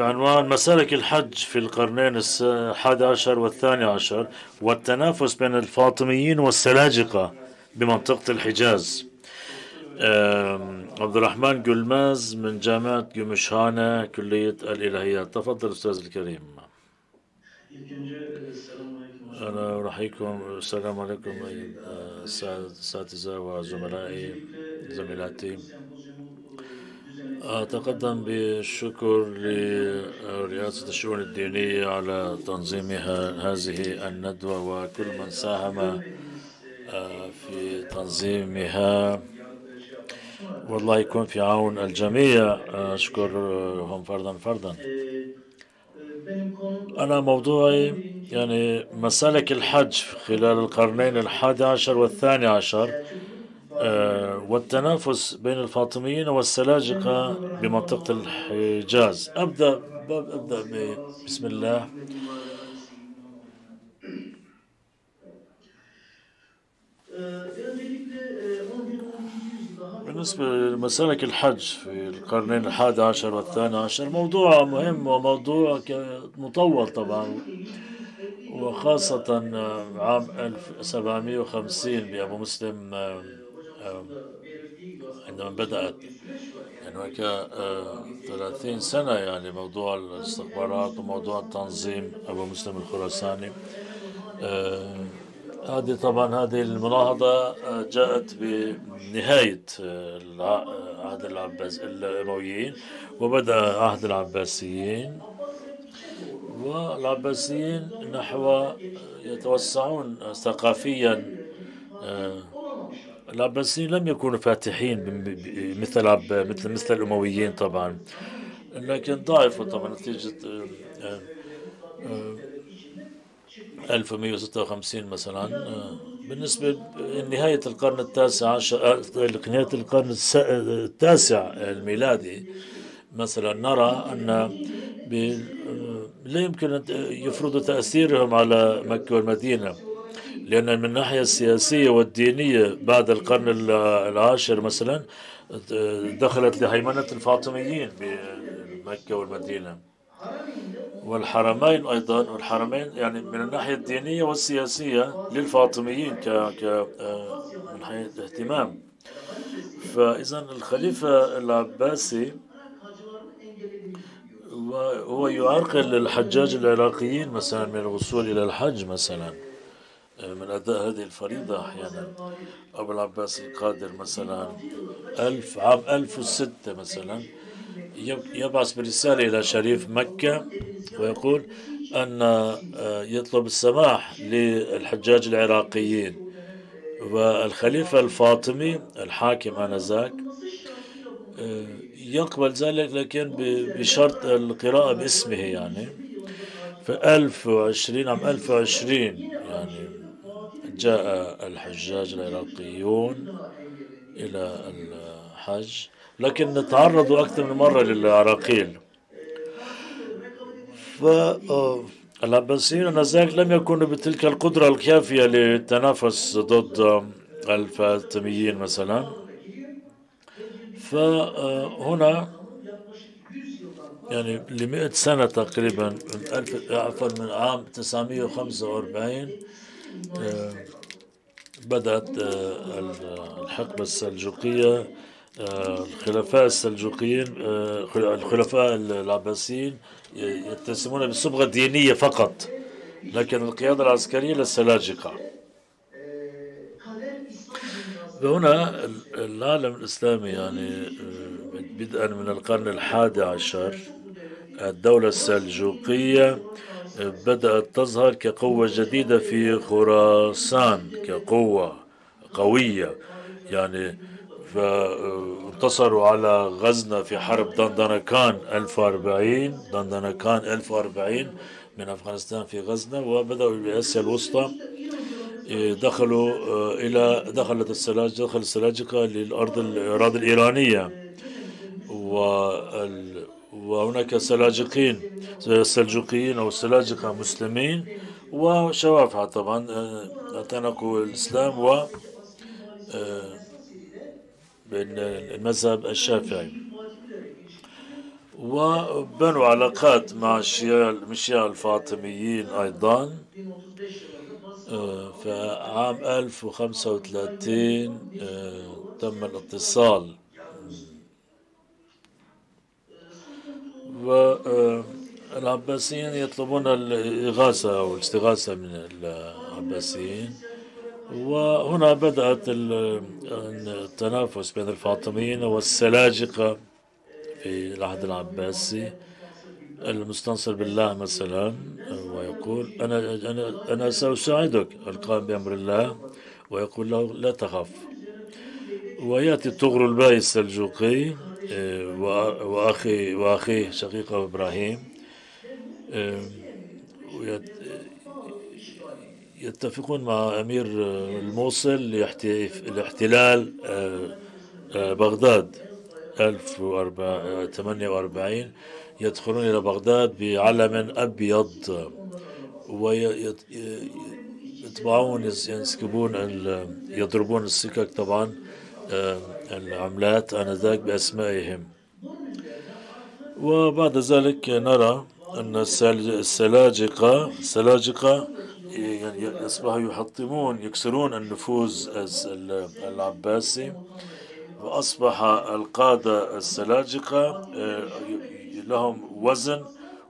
بعنوان مسالك الحج في القرنين الحادي عشر والثاني عشر والتنافس بين الفاطميين والسلاجقة بمنطقة الحجاز. عبد الرحمن قلماز من جامعة قمشهانة كلية الإلهيات. تفضل أستاذ الكريم. أنا أرحيكم السلام عليكم الأساتذة وزملائي زميلاتي. أتقدم بالشكر لرئاسة الشؤون الدينية على تنظيم هذه الندوة وكل من ساهم في تنظيمها. والله يكون في عون الجميع. أشكرهم فردا فردا. أنا موضوعي يعني مسالك الحج خلال القرنين الحادي عشر والثاني عشر. والتنافس بين الفاطميين والسلاجقة بمنطقة الحجاز. أبدأ أبدأ بسم الله. بالنسبة لمسالك الحج في القرنين الحادي عشر والثاني عشر موضوع مهم وموضوع مطول طبعا وخاصة عام 1750 بأبو مسلم عندما بدأت. يعني هناك 30 سنة يعني موضوع الاستخبارات وموضوع التنظيم أبو مسلم الخراساني. هذه طبعا هذه المناهضة جاءت بنهاية عهد العباس الأمويين وبدأ عهد العباسيين. والعباسيين نحو يتوسعون ثقافيا العباسيين لم يكونوا فاتحين مثل مثل مثل الأمويين طبعا. لكن ضعفوا طبعا نتيجة 1156 مثلا. بالنسبة لنهاية القرن التاسع عشر نهاية القرن التاسع الميلادي مثلا نرى أن لا يمكن يفرضوا تأثيرهم على مكة والمدينة. لأن من الناحية السياسية والدينية بعد القرن العاشر مثلا دخلت لهيمنة الفاطميين بمكة والمدينة. والحرمين أيضا والحرمين يعني من الناحية الدينية والسياسية للفاطميين ك ك من حيث الاهتمام. فإذا الخليفة العباسي وهو يعرقل الحجاج العراقيين مثلا من الوصول إلى الحج مثلا. من أداء هذه الفريضة أحيانا. أبو العباس القادر مثلا ألف عام ألف وستة مثلا يبعث برسالة إلى شريف مكة ويقول أن يطلب السماح للحجاج العراقيين والخليفة الفاطمي الحاكم آنذاك. يقبل ذلك لكن بشرط القراءة باسمه يعني. في 1020 عام 1020 يعني. جاء الحجاج العراقيون إلى الحج لكن تعرضوا أكثر من مرة للعراقيل. فالعباسيين آنذاك لم يكونوا بتلك القدرة الكافية للتنافس ضد الفاطميين مثلا. فهنا يعني لمئة سنة تقريبا من عفوا من عام 945 بدأت الحقبة السلجوقية الخلفاء السلجوقيين الخلفاء العباسيين يتسمون بالصبغة الدينية فقط لكن القيادة العسكرية للسلاجقة فهنا العالم الإسلامي يعني بدءا من القرن الحادي عشر الدولة السلجوقية بدأت تظهر كقوة جديدة في خراسان كقوة قوية. يعني فانتصروا على غزنة في حرب دندنكان 1040 دندنكان 1040 من أفغانستان في غزنة وبدأوا بآسيا الوسطى. دخلوا إلى دخلت السلاجقة دخل السلاجقة للأرض الأراضي الإيرانية. وهناك سلاجقين سلجوقيين أو سلاجقة مسلمين وشوافع طبعا اعتنقوا الإسلام و بين المذهب الشافعي. وبنوا علاقات مع الشيعة الفاطميين أيضا في عام 1035 تم الاتصال. والعباسيين يطلبون الإغاثة أو الاستغاثة من العباسيين. وهنا بدأت التنافس بين الفاطميين والسلاجقة في العهد العباسي. المستنصر بالله مثلا ويقول أنا أنا أنا سأساعدك القائم بأمر الله ويقول له لا تخف ويأتي طغر الباي السلجوقي وأخي وأخيه شقيقة إبراهيم يتفقون مع أمير الموصل لاحتلال بغداد. 1048 يدخلون إلى بغداد بعلم أبيض. ويتبعون ينسكبون يضربون السكك طبعا. العملات آنذاك بأسمائهم. وبعد ذلك نرى أن السلاجقة السلاجقة يعني أصبحوا يحطمون يكسرون النفوذ العباسي. وأصبح القادة السلاجقة لهم وزن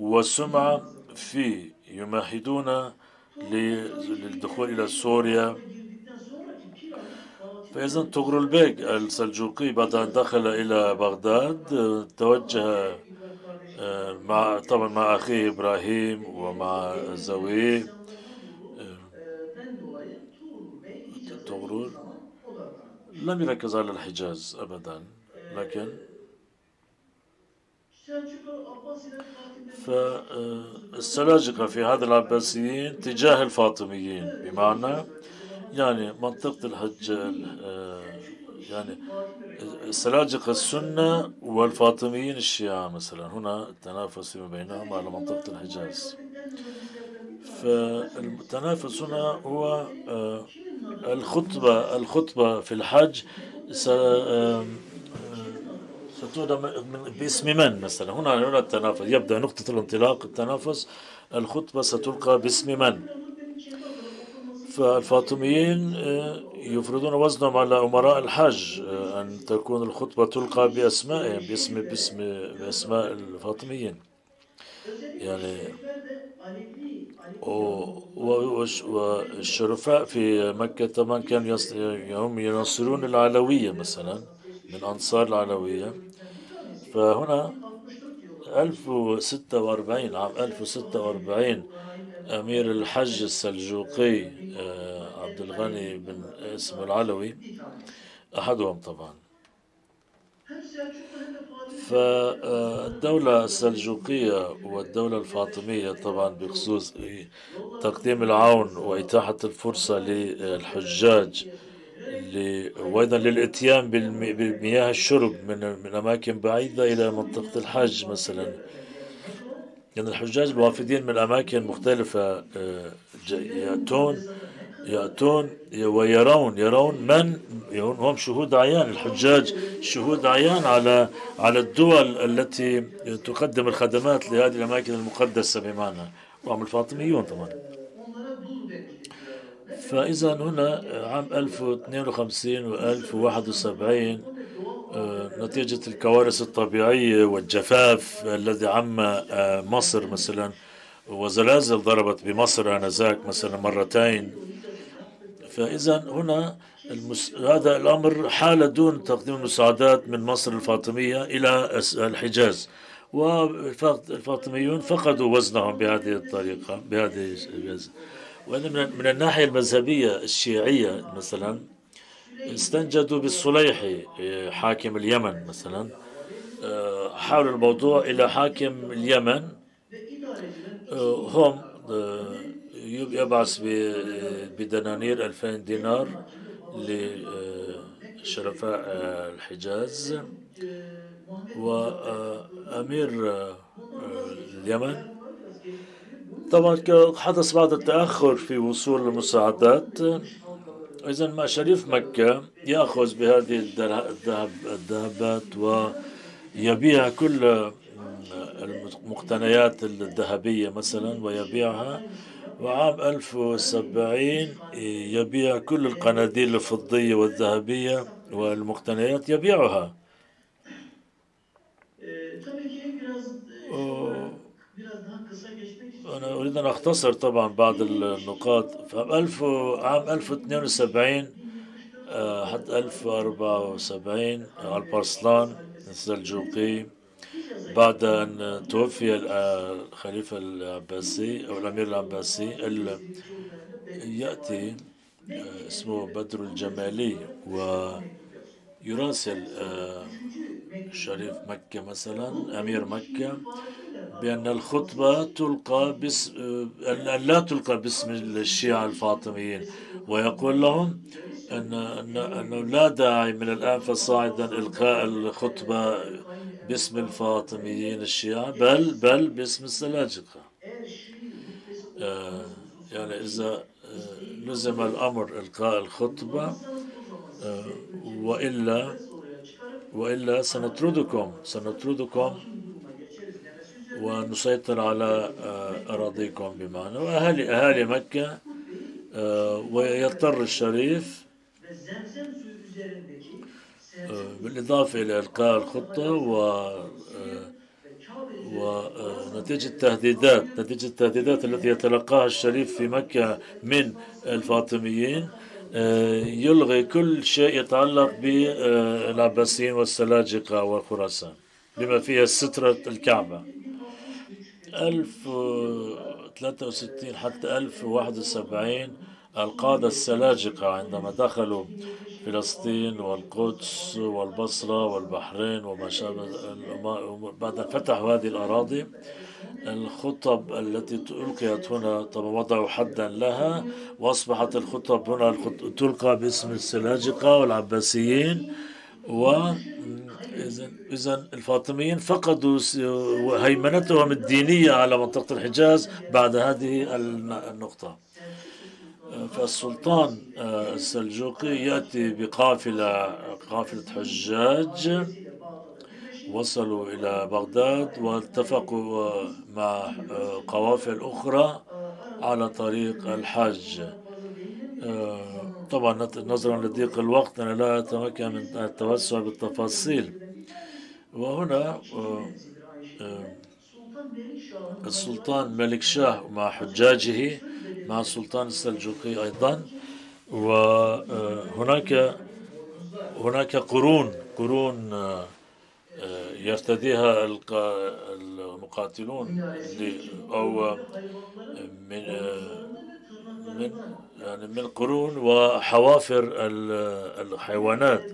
وسمعة في يمهدون للدخول إلى سوريا. فإذا طغرل بيك السلجوقي بعد أن دخل إلى بغداد توجه مع طبعا مع أخيه إبراهيم ومع زويه طغرل لم يركز على الحجاز أبدا لكن فالسلاجقة في هذا العباسيين تجاه الفاطميين بمعنى يعني منطقة الحج يعني السلاجقة السنة والفاطميين الشيعة مثلا. هنا التنافس فيما بينهم على منطقة الحجاز. فالتنافس هنا هو الخطبة الخطبة في الحج ستوضع باسم من مثلا. هنا هنا التنافس يبدأ نقطة الانطلاق التنافس الخطبة ستلقى باسم من. فالفاطميين يفرضون وزنهم على أمراء الحج أن تكون الخطبة تلقى بأسمائهم باسم باسم بأسماء الفاطميين. يعني والشرفاء في مكة طبعا كانوا هم ينصرون العلوية مثلا من أنصار العلوية. فهنا 1046 عام 1046 أمير الحج السلجوقي عبد الغني بن اسم العلوي أحدهم طبعا. فالدولة السلجوقية والدولة الفاطمية طبعا بخصوص تقديم العون وإتاحة الفرصة للحجاج وأيضا للإتيان بالمياه الشرب من أماكن بعيدة إلى منطقة الحج مثلا. يعني الحجاج الوافدين من أماكن مختلفة يأتون يأتون ويرون يرون من؟ هم شهود عيان الحجاج شهود عيان على على الدول التي تقدم الخدمات لهذه الأماكن المقدسة بمعنى. وهم الفاطميون طبعا. فإذا هنا عام 1052 و 1071 نتيجة الكوارث الطبيعية والجفاف الذي عم مصر مثلا وزلازل ضربت بمصر آنذاك مثلا مرتين. فإذا هنا المس... هذا الأمر حال دون تقديم المساعدات من مصر الفاطمية إلى الحجاز. والفاطميون فقدوا وزنهم بهذه الطريقة بهذه وأن من الناحية المذهبية الشيعية مثلا استنجدوا بالصليحي حاكم اليمن مثلا. حاولوا الموضوع إلى حاكم اليمن. هم يبعث بدنانير 2000 دينار لشرفاء الحجاز. وأمير اليمن. طبعا حدث بعض التأخر في وصول المساعدات. إذا ما شريف مكة يأخذ بهذه الذهب الذهبات ويبيع كل المقتنيات الذهبية مثلا ويبيعها وعام 1070 يبيع كل القناديل الفضية والذهبية والمقتنيات يبيعها. أنا أريد أن أختصر طبعا بعض النقاط. في عام 1072 آه، حتى 1074 البرسلان السلجوقي بعد أن توفي الخليفة العباسي أو الأمير العباسي يأتي آه، اسمه بدر الجمالي ويراسل آه، شريف مكة مثلا أمير مكة. بأن الخطبة تلقى باسم أن لا تلقى باسم الشيعة الفاطميين. ويقول لهم أن أنه لا داعي من الآن فصاعدا إلقاء الخطبة باسم الفاطميين الشيعة بل بل باسم السلاجقة. آه، يعني إذا آه، لزم الأمر إلقاء الخطبة آه، وإلا وإلا سنطردكم سنطردكم ونسيطر على أراضيكم بمعنى. وأهالي أهالي مكة ويضطر الشريف بالإضافة إلى إلقاء الخطة و ونتيجة التهديدات نتيجة التهديدات التي يتلقاها الشريف في مكة من الفاطميين. يلغي كل شيء يتعلق بالعباسيين والسلاجقة وخراسان بما فيها سترة الكعبة. 1063 حتى 1071 القادة السلاجقة عندما دخلوا فلسطين والقدس والبصرة والبحرين وما شابه بعد فتحوا هذه الأراضي الخطب التي ألقيت هنا طبعا وضعوا حدا لها وأصبحت الخطب هنا تلقى باسم السلاجقة والعباسيين. و إذا الفاطميين فقدوا هيمنتهم الدينية على منطقة الحجاز بعد هذه النقطة. فالسلطان آه، السلجوقي يأتي بقافلة قافلة حجاج وصلوا إلى بغداد واتفقوا مع آه، قوافل أخرى على طريق الحج آه، طبعا نظرا لضيق الوقت أنا لا أتمكن من التوسع بالتفاصيل. وهنا السلطان ملك شاه مع حجاجه مع السلطان السلجوقي أيضا. وهناك هناك قرون قرون يرتديها المقاتلون أو من من يعني من قرون وحوافر الحيوانات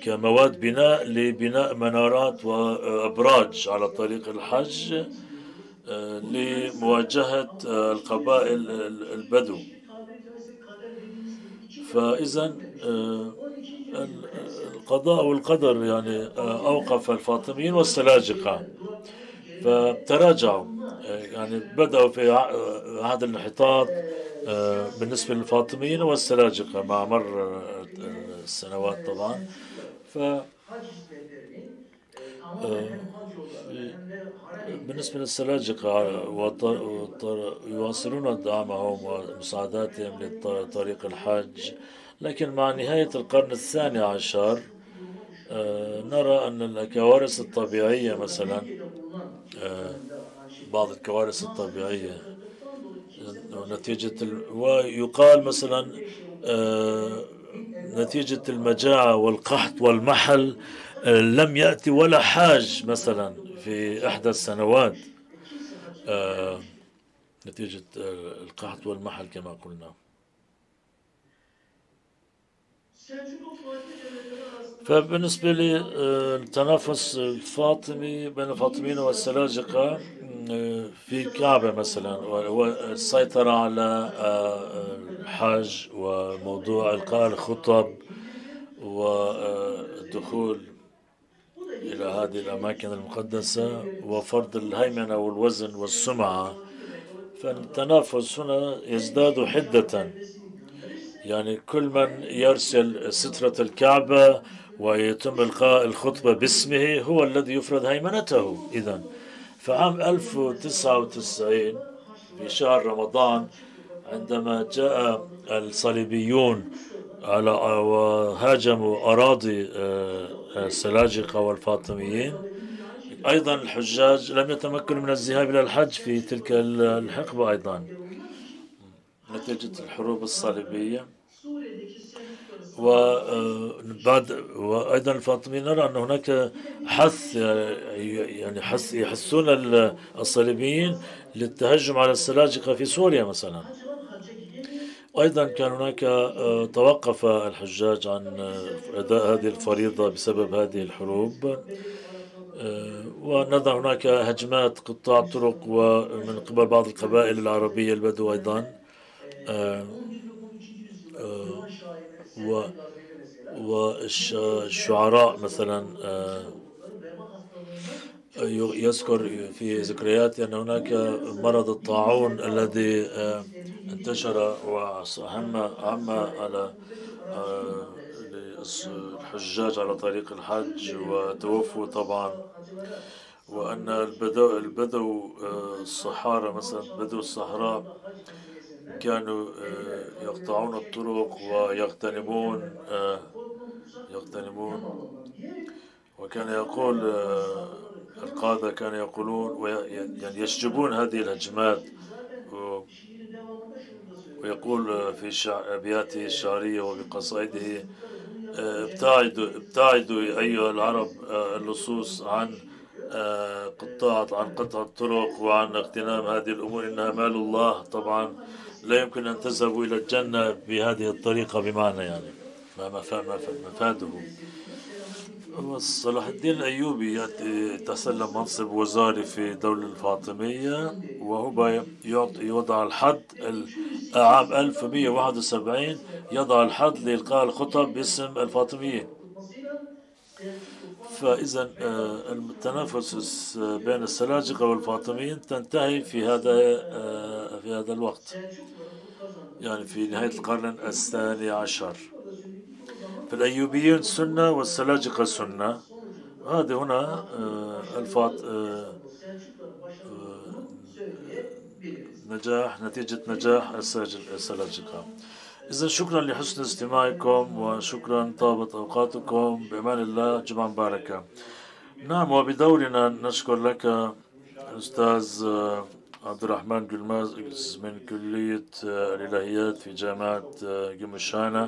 كمواد بناء لبناء منارات وأبراج على طريق الحج لمواجهة القبائل البدو. فإذا آه، القضاء والقدر يعني آه، أوقف الفاطميين والسلاجقة. فتراجعوا آه، يعني بدأوا في عهد الانحطاط بالنسبة للفاطميين والسلاجقة مع مر السنوات طبعا. ف بالنسبة للسلاجقة يواصلون دعمهم ومساعداتهم لطريق الحج. لكن مع نهاية القرن الثاني عشر آه، نرى أن الكوارث الطبيعية مثلا آه، بعض الكوارث الطبيعية نتيجة ويقال مثلا آه، نتيجة المجاعة والقحط والمحل لم يأتي ولا حاج مثلا في إحدى السنوات. آه، نتيجة آه، القحط والمحل كما قلنا. فبالنسبة للتنافس آه، الفاطمي بين الفاطميين والسلاجقة في كعبة مثلا والسيطرة على الحج وموضوع إلقاء الخطب والدخول إلى هذه الأماكن المقدسة وفرض الهيمنة والوزن والسمعة. فالتنافس هنا يزداد حدة. يعني كل من يرسل سترة الكعبة ويتم إلقاء الخطبة باسمه هو الذي يفرض هيمنته. إذا فعام 1099 في شهر رمضان عندما جاء الصليبيون على وهاجموا أراضي آه، السلاجقة والفاطميين. أيضا الحجاج لم يتمكنوا من الذهاب إلى الحج في تلك الحقبة أيضا. نتيجة الحروب الصليبية. وبعد آه، وأيضا الفاطميين نرى أن هناك حث يعني حث يحثون الصليبيين للتهجم على السلاجقة في سوريا مثلا. أيضا كان هناك آه، توقف الحجاج عن آه، أداء هذه الفريضة بسبب هذه الحروب. ونظر هناك هجمات قطاع طرق ومن قبل بعض القبائل العربية البدو أيضا. و والشعراء مثلا آه، يذكر في ذكرياته أن هناك مرض الطاعون الذي آه، انتشر وعم عم على آه، الحجاج على طريق الحج وتوفوا طبعا. وأن البدو البدو الصحارى مثلا بدو الصحراء كانوا آه، يقطعون الطرق ويغتنمون آه، يغتنمون. وكان يقول آه، القادة كانوا يقولون يعني يشجبون هذه الهجمات ويقول في أبياته الشعرية وبقصائده ابتعدوا ابتعدوا أيها العرب اللصوص عن قطاع عن قطع الطرق وعن اغتنام هذه الأمور إنها مال الله. طبعا لا يمكن أن تذهبوا إلى الجنة بهذه الطريقة بمعنى يعني. ما مفاده صلاح الدين الأيوبي تسلم منصب وزاري في الدولة الفاطمية وهو يوضع الحد عام 1171 يضع الحد لإلقاء الخطب باسم الفاطميين. فإذا آه، التنافس بين السلاجقة والفاطميين تنتهي في هذا آه، في هذا الوقت. يعني في نهاية القرن الثاني عشر. فالأيوبيون سنة والسلاجقة سنة. هذا هنا آه، الفاط نجاح نتيجة نجاح السلاجقة إذا شكرا لحسن استماعكم وشكرا طابت أوقاتكم بأمان الله جمعا مباركة. نعم وبدورنا نشكر لك الأستاذ عبد الرحمن قلماز من كلية الإلهيات في جامعة قمشانة